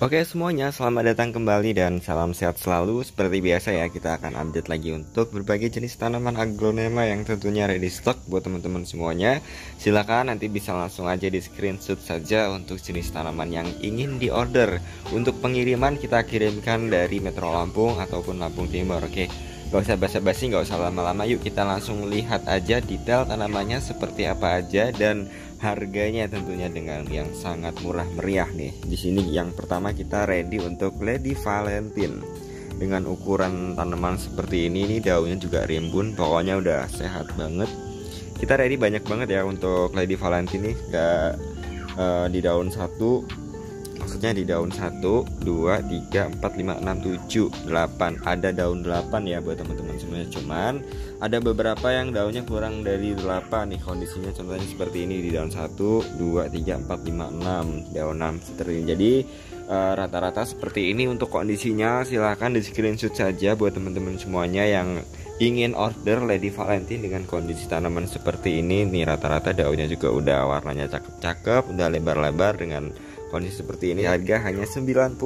Oke semuanya, selamat datang kembali dan salam sehat selalu. Seperti biasa ya, kita akan update lagi untuk berbagai jenis tanaman aglonema yang tentunya ready stock buat teman-teman semuanya. Silahkan nanti bisa langsung aja di screenshot saja untuk jenis tanaman yang ingin di order Untuk pengiriman kita kirimkan dari Metro Lampung ataupun Lampung Timur Oke, gak usah basa-basi, gak usah lama-lama. Yuk kita langsung lihat aja detail tanamannya seperti apa aja Dan harganya tentunya dengan yang sangat murah meriah nih. Di sini yang pertama kita ready untuk Lady Valentine dengan ukuran tanaman seperti ini, ini daunnya juga rimbun, pokoknya udah sehat banget. Kita ready banyak banget ya untuk Lady Valentine nih, gak uh, di daun satu maksudnya di daun 1 2 3 4 5 6 7 8 ada daun 8 ya buat teman-teman semuanya. Cuman ada beberapa yang daunnya kurang dari 8 nih. Kondisinya contohnya seperti ini. Di daun 1 2 3 4 5 6 daun 6 seperti ini. Jadi eh, rata-rata uh, seperti ini untuk kondisinya. Silahkan di screenshot saja buat teman-teman semuanya yang ingin order Lady Valentine dengan kondisi tanaman seperti ini. Nih rata-rata daunnya juga udah warnanya cakep-cakep udah lebar-lebar dengan kondisi seperti ini harga hanya 90.000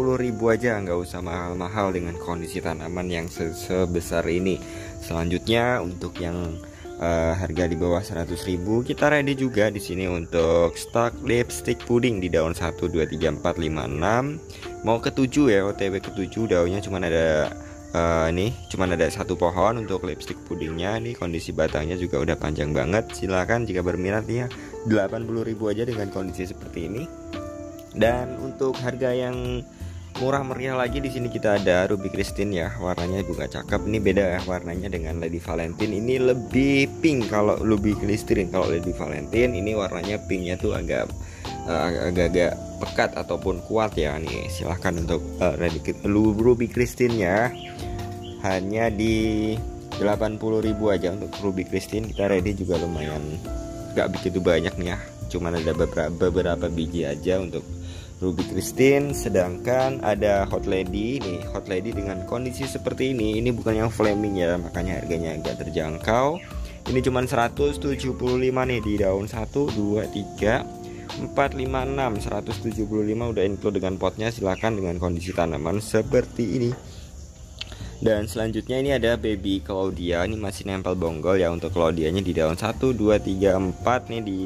aja nggak usah mahal-mahal dengan kondisi tanaman yang se sebesar ini. Selanjutnya untuk yang uh, harga di bawah 100.000 kita ready juga di sini untuk stok lipstick pudding di daun 1 2 3 4 5 6 mau ke 7 ya OTW ke 7 daunnya cuma ada uh, nih cuman ada satu pohon untuk lipstick pudingnya. Nih kondisi batangnya juga udah panjang banget. Silahkan jika berminat ya 80.000 aja dengan kondisi seperti ini dan untuk harga yang murah meriah lagi di sini kita ada Ruby Christine ya. Warnanya juga cakep. Ini beda ya warnanya dengan Lady Valentine. Ini lebih pink kalau Ruby Christine. Kalau Lady Valentine ini warnanya pinknya tuh agak uh, agak-agak pekat ataupun kuat ya. Nih silahkan untuk uh, Ruby Christine ya. Hanya di 80.000 aja untuk Ruby Christine. Kita ready juga lumayan. Gak begitu banyak nih ya. Cuman ada beberapa, beberapa biji aja untuk Ruby Christine sedangkan ada Hot Lady nih Hot Lady dengan kondisi seperti ini. Ini bukan yang flaming ya makanya harganya agak terjangkau. Ini cuma 175 nih di daun 1 2 3 4 5 6 175 udah include dengan potnya silahkan dengan kondisi tanaman seperti ini. Dan selanjutnya ini ada baby Claudia ini masih nempel bonggol ya untuk Claudianya di daun 1 2 3 4 nih di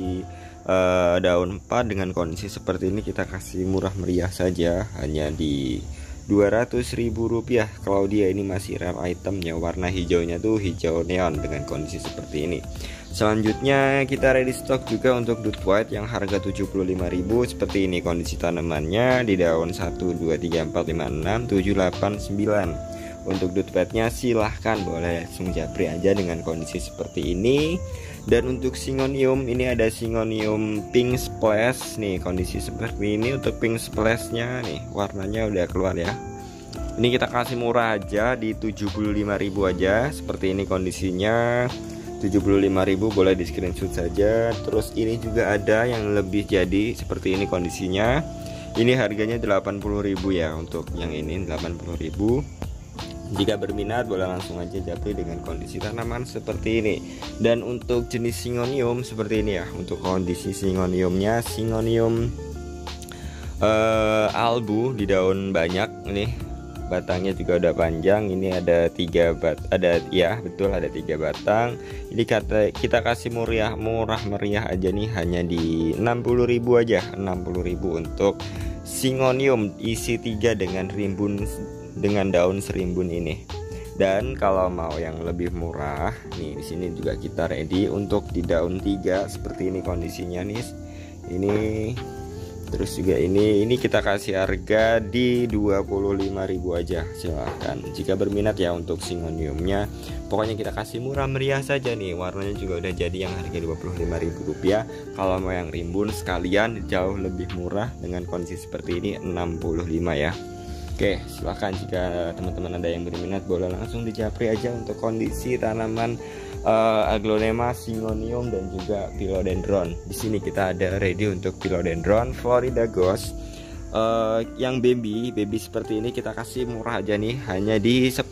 uh, daun 4 dengan kondisi seperti ini kita kasih murah meriah saja hanya di 200 ribu rupiah. Kalau dia ini masih rare itemnya warna hijaunya tuh hijau neon dengan kondisi seperti ini. Selanjutnya kita ready stock juga untuk dut white yang harga 75.000 seperti ini kondisi tanamannya di daun 1 2 3 4 5 6 7 8 9 untuk white-nya silahkan boleh langsung japri aja dengan kondisi seperti ini. Dan untuk singonium ini ada singonium pink splash nih kondisi seperti ini untuk pink splashnya nih. Warnanya udah keluar ya. Ini kita kasih murah aja di 75.000 aja. Seperti ini kondisinya. 75.000 boleh di screenshot saja. Terus ini juga ada yang lebih jadi seperti ini kondisinya. Ini harganya 80.000 ya untuk yang ini 80.000 jika berminat boleh langsung aja jatuh dengan kondisi tanaman seperti ini. Dan untuk jenis singonium seperti ini ya. Untuk kondisi singoniumnya Singonium uh, albu di daun banyak nih batangnya juga udah panjang. Ini ada tiga bat ada ya betul ada tiga batang. Ini kata kita kasih murah murah meriah aja nih. Hanya di 60.000 aja. 60.000 untuk singonium isi tiga dengan rimbun dengan daun serimbun ini. Dan kalau mau yang lebih murah, nih di sini juga kita ready untuk di daun tiga. Seperti ini kondisinya nih. Ini terus juga ini ini kita kasih harga di 25.000 aja silahkan. Jika berminat ya untuk singoniumnya pokoknya kita kasih murah meriah saja nih. Warnanya juga udah jadi yang harga 25.000 rupiah. Kalau mau yang rimbun sekalian jauh lebih murah dengan kondisi seperti ini 65 ya Oke, silahkan jika teman-teman ada yang berminat boleh langsung dijapri aja untuk kondisi tanaman uh, aglonema, singonium dan juga philodendron. Di sini kita ada ready untuk philodendron Florida Ghost. Uh, yang baby, baby seperti ini kita kasih murah aja nih, hanya di 10.000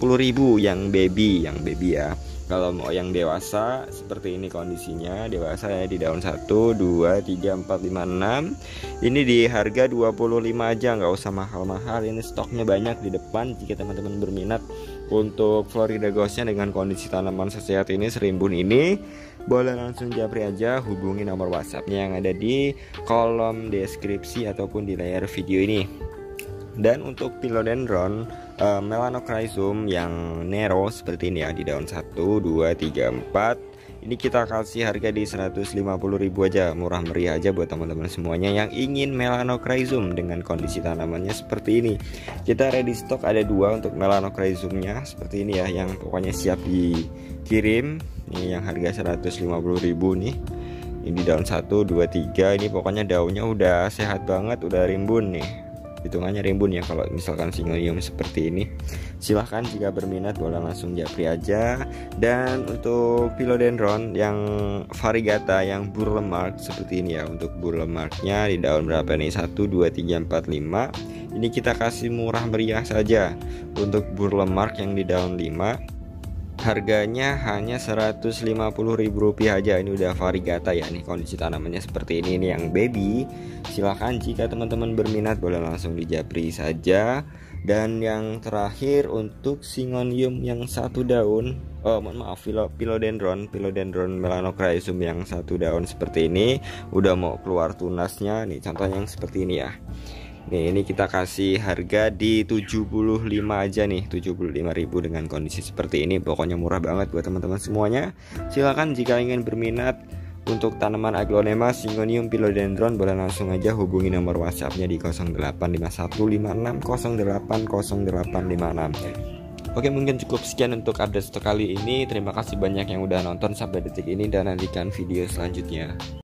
yang baby, yang baby ya. Kalau mau yang dewasa seperti ini kondisinya. Dewasa ya di daun 1 2 3 4 5 6 ini di harga 25 aja nggak usah mahal-mahal. Ini stoknya banyak di depan. Jika teman-teman berminat untuk Florida Ghostnya dengan kondisi tanaman sesehat ini serimbun ini boleh langsung japri aja. Hubungi nomor whatsappnya yang ada di kolom deskripsi ataupun di layar video ini dan untuk philodendron uh, melanocrysum yang nero seperti ini ya di daun 1 2 3 4 ini kita kasih harga di 150.000 aja murah meriah aja buat teman-teman semuanya yang ingin melanocrysum dengan kondisi tanamannya seperti ini. Kita ready stock ada dua untuk melanocrysumnya seperti ini ya yang pokoknya siap dikirim. Ini yang harga 150.000 nih. Ini daun 1 2 3 ini pokoknya daunnya udah sehat banget udah rimbun nih hitungannya rimbun ya kalau misalkan singonium seperti ini. Silahkan jika berminat boleh langsung japri aja. Dan untuk philodendron yang variegata yang burlemark seperti ini ya untuk burlemarknya di daun berapa nih? 1 2 3 4 5 ini kita kasih murah meriah saja untuk burlemark yang di daun 5 harganya hanya Rp150.000 aja. Ini udah variegata ya nih kondisi tanamannya seperti ini ini yang baby. Silahkan jika teman-teman berminat boleh langsung dijapri saja. Dan yang terakhir untuk singonium yang satu daun oh mohon maaf philodendron philodendron melanocrysum yang satu daun seperti ini. Udah mau keluar tunasnya nih contohnya yang seperti ini ya Nih ini kita kasih harga di 75 aja nih 75.000 dengan kondisi seperti ini. Pokoknya murah banget buat teman-teman semuanya. Silahkan jika ingin berminat untuk tanaman aglonema, syngonium, philodendron boleh langsung aja hubungi nomor WhatsAppnya di 085156080856. Oke mungkin cukup sekian untuk update kali ini. Terima kasih banyak yang udah nonton sampai detik ini Dan nantikan video selanjutnya